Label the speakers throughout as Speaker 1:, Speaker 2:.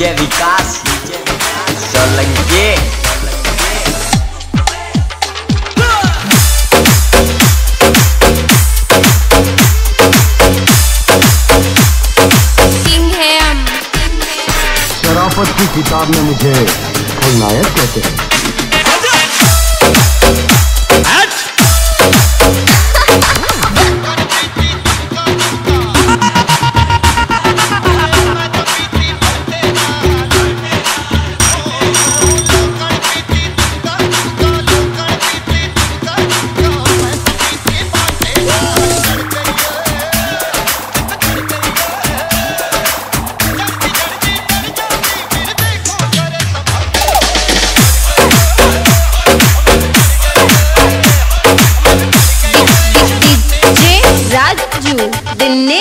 Speaker 1: DJ विकास सोलंकी
Speaker 2: शराफत की किताब में मुझे खलनायक कहते हैं।
Speaker 3: Nene.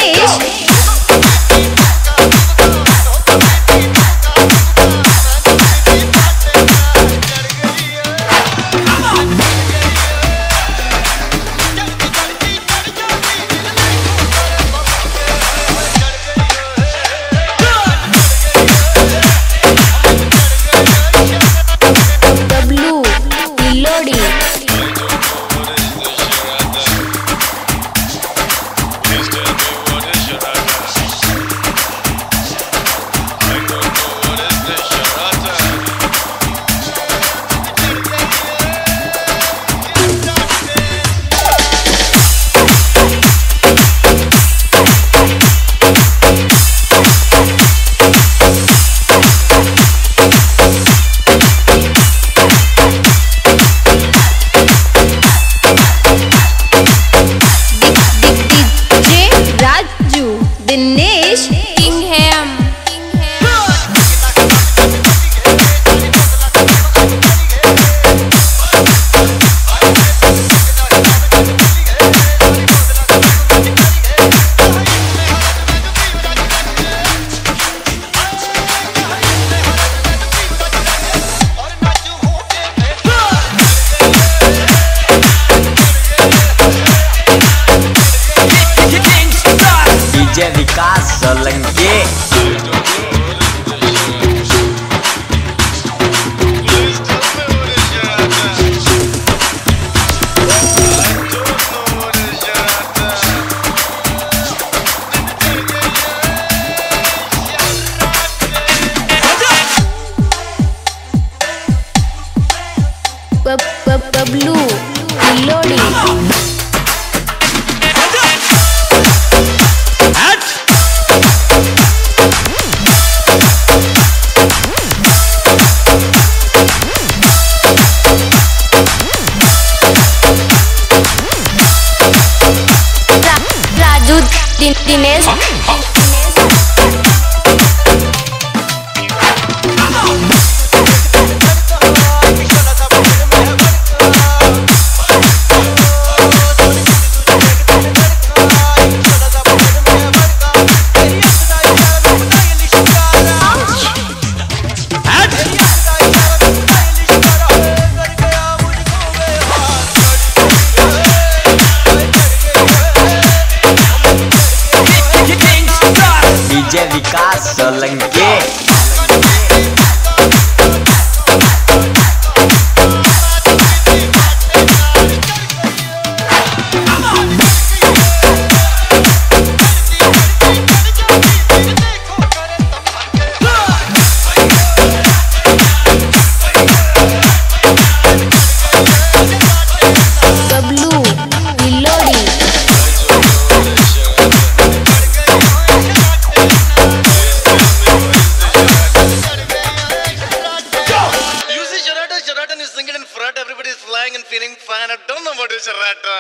Speaker 3: बबलू लोडी
Speaker 1: विकास सोलंके ഞാനൊട്ടൊന്നും പൊട്ടിച്ചിറാട്ടോ